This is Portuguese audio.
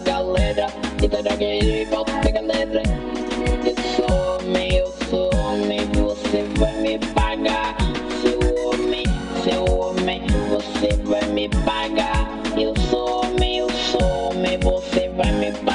galera, E traga ele volta, pega letra. Sou homem, eu sou homem Você vai me pagar. Seu homem, seu homem Você vai me pagar. Eu some, eu sou homem Você vai me pagar